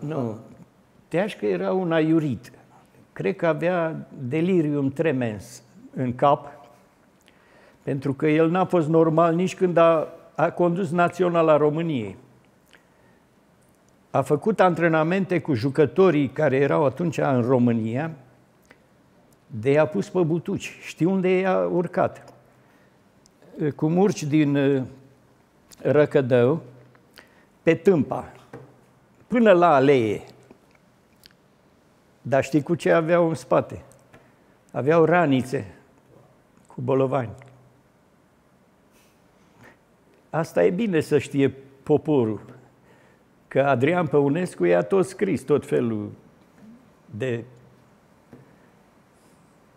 Nu. Teașcă era un aiurit. Cred că avea delirium tremens în cap, pentru că el n-a fost normal nici când a, a condus Naționala României. A făcut antrenamente cu jucătorii care erau atunci în România, de i-a pus pe butuci. Știi unde i-a urcat? Cum urci din uh, Răcădău, pe Tâmpa, până la alee. Dar știi cu ce aveau în spate? Aveau ranițe cu bolovani. Asta e bine să știe poporul, că Adrian Păunescu i-a tot scris tot felul de...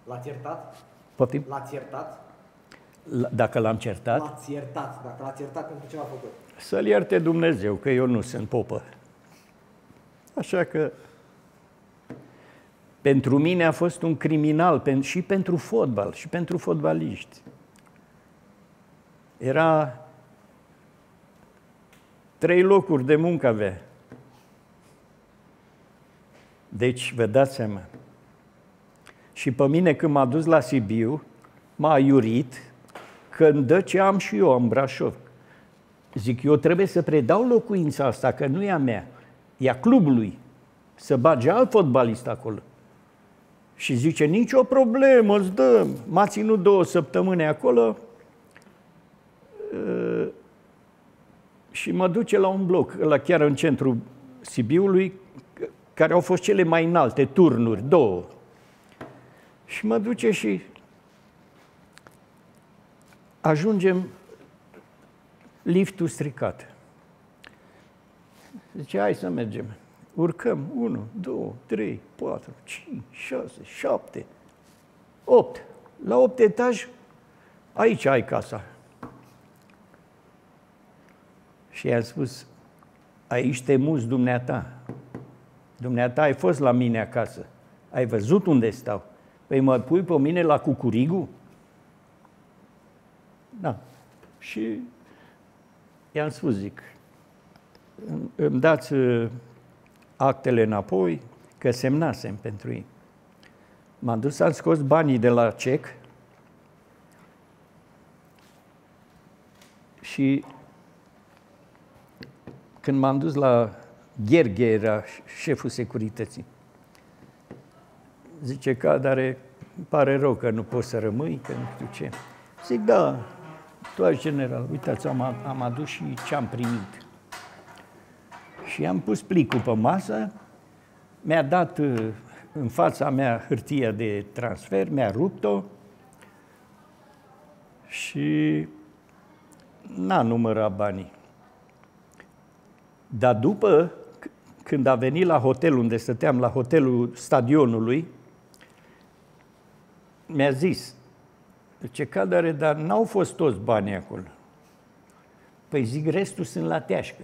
L-ați iertat? Poftim? L-ați iertat? Dacă l-am certat? L-ați iertat, dacă l-ați iertat pentru ce a făcut. Să-l ierte Dumnezeu, că eu nu sunt popă. Așa că pentru mine a fost un criminal și pentru fotbal, și pentru fotbaliști. Era trei locuri de muncă avea. Deci, vă dați seama. Și pe mine când m-a dus la Sibiu, m-a iurit că îmi dă ce am și eu în Brașov. Zic, eu trebuie să predau locuința asta, că nu e a mea, e a clubului. Să bage alt fotbalist acolo. Și zice, nicio problemă, îți dăm. M-a ținut două săptămâni acolo uh, și mă duce la un bloc, la chiar în centrul Sibiului, care au fost cele mai înalte turnuri, două. Și mă duce și ajungem liftul stricat. Zice, hai să mergem. Urcăm 1, 2, 3, 4, 5, 6, 7, 8. La 8 etaj, aici ai casa. Și i-a spus, aici te muți dumneata. Dumneata ai fost la mine acasă. Ai văzut unde stau. Păi mă pui pe mine la cucurigu? Da. Și i-am spus, zic, îmi dați uh, actele înapoi, că semnasem pentru ei. M-am dus, am scos banii de la cec și când m-am dus la Gherghe, era șeful securității, zice că, dar pare rău că nu poți să rămâi, că nu știu ce. Zic, da, tu ai general, uitați, am, am adus și ce am primit. Și am pus plicul pe masă, mi-a dat uh, în fața mea hârtia de transfer, mi-a rupt-o și n-a numărat banii. Dar după, când a venit la hotel unde stăteam, la hotelul stadionului, mi-a zis, ce cadare, dar n-au fost toți banii acolo. Păi zic, restul sunt la teașcă.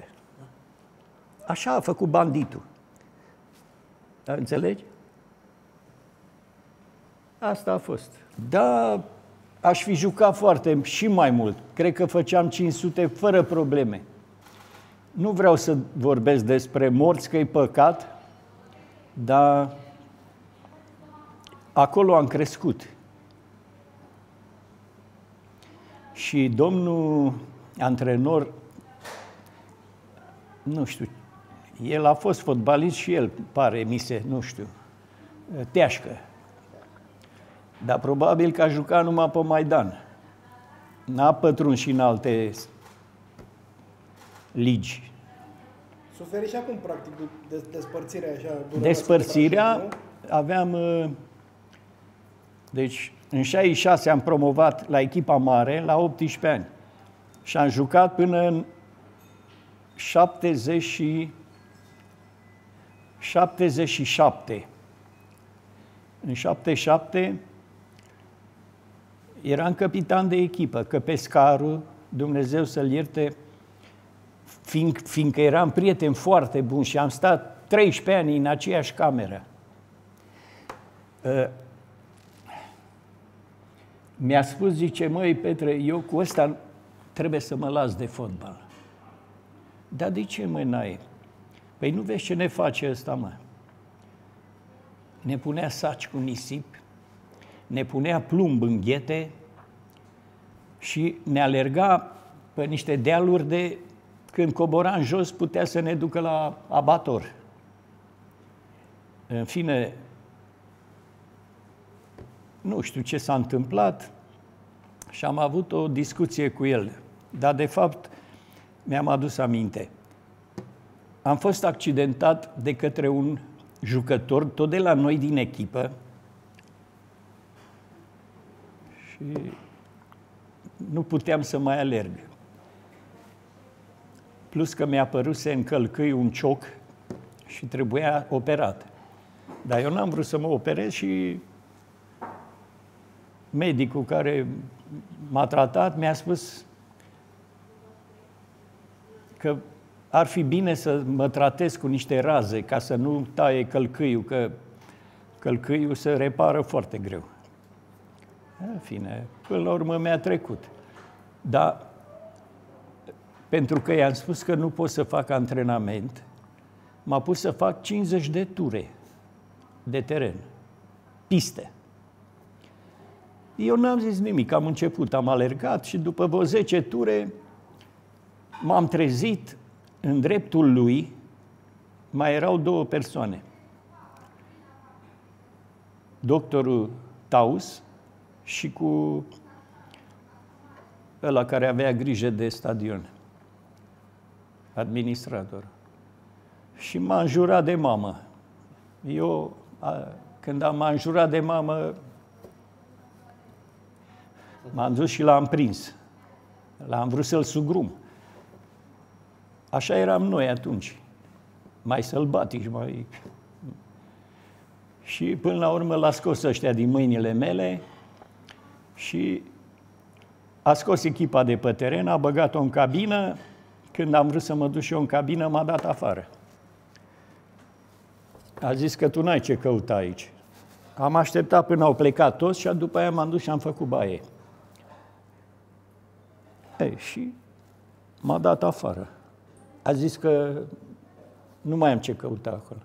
Așa a făcut banditul. Dar înțelegi? Asta a fost. Da, aș fi jucat foarte și mai mult. Cred că făceam 500 fără probleme. Nu vreau să vorbesc despre morți, că e păcat, dar acolo am crescut. Și domnul antrenor, nu știu, el a fost fotbalist și el, pare, mi se, nu știu, teașcă. Dar probabil că a jucat numai pe Maidan. N-a pătruns și în alte ligi. Suferi și acum, practic, de despărțirea așa? Despărțirea, aveam... Uh, deci, în 66 am promovat la echipa mare, la 18 ani. Și am jucat până în 70 77. În 77 eram capitan de echipă, că pescarul, Dumnezeu să-l ierte, fiind, fiindcă eram prieten foarte bun și am stat 13 ani în aceeași cameră. Uh, mi-a spus, zice, măi, Petre, eu cu ăsta trebuie să mă las de fotbal. Dar de ce, măi, n-ai? Păi nu vezi ce ne face ăsta, mă? Ne punea saci cu nisip, ne punea plumb în ghete și ne alerga pe niște dealuri de când cobora în jos putea să ne ducă la abator. În fine, nu știu ce s-a întâmplat și am avut o discuție cu el. Dar, de fapt, mi-am adus aminte. Am fost accidentat de către un jucător, tot de la noi din echipă, și nu puteam să mai alerg. Plus că mi-a păruse în călcâi un cioc și trebuia operat. Dar eu n-am vrut să mă operez și medicul care m-a tratat mi-a spus că ar fi bine să mă tratez cu niște raze ca să nu taie călcâiul, că călcâiul se repară foarte greu. În fine, până la urmă mi-a trecut. Dar pentru că i-am spus că nu pot să fac antrenament, m-a pus să fac 50 de ture de teren, piste. Eu n-am zis nimic, am început, am alergat și după vreo 10 ture m-am trezit în dreptul lui, mai erau două persoane. Doctorul Taus și cu ăla care avea grijă de stadion, administrator. Și m-a înjurat de mamă. Eu, a, când am înjurat de mamă, m-am dus și l-am prins. L-am vrut să-l sugrum. Așa eram noi atunci. Mai sălbatici, mai... Și până la urmă l-a scos ăștia din mâinile mele și a scos echipa de pe teren, a băgat-o în cabină. Când am vrut să mă duc și eu în cabină, m-a dat afară. A zis că tu n-ai ce căuta aici. Am așteptat până au plecat toți și după aia m-am dus și am făcut baie. Ei, și m-a dat afară. A zis că nu mai am ce căuta acolo.